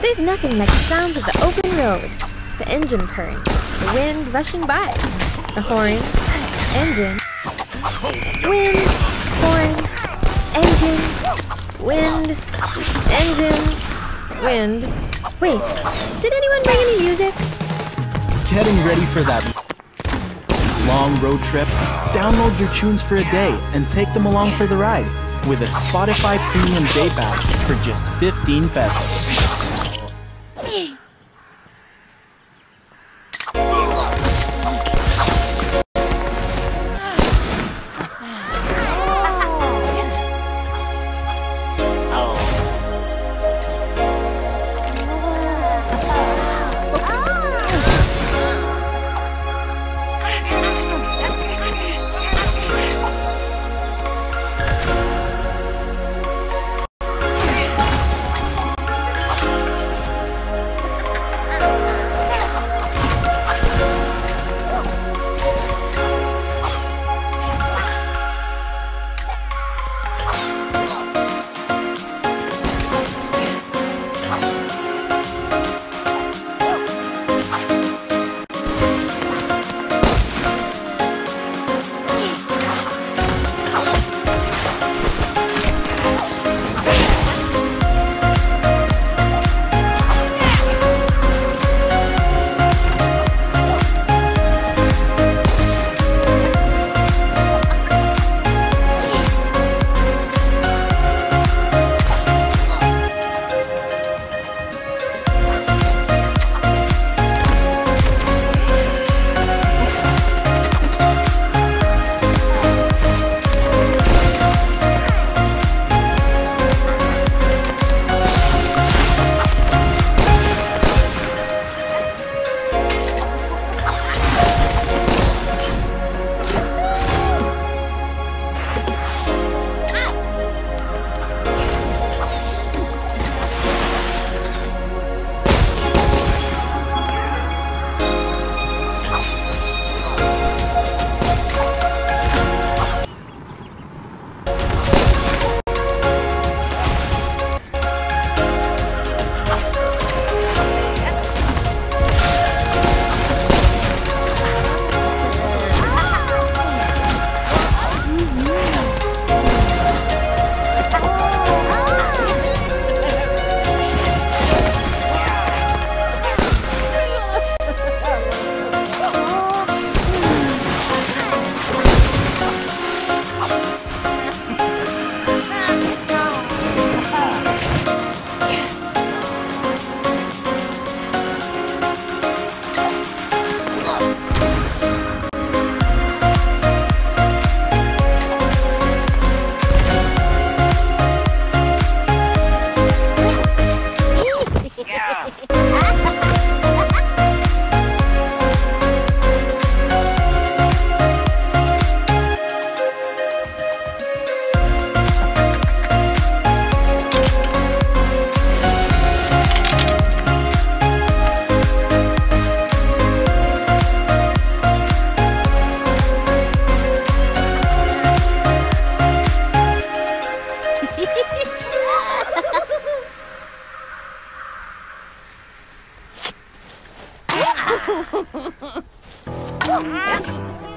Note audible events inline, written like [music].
There's nothing like the sounds of the open road. The engine purring, the wind rushing by, the horns, engine, wind, horns, engine, wind, engine, wind. Wait, did anyone bring any music? Getting ready for that long road trip? Download your tunes for a day and take them along for the ride with a Spotify Premium Day Pass for just 15 pesos. Ha! [laughs] Ah!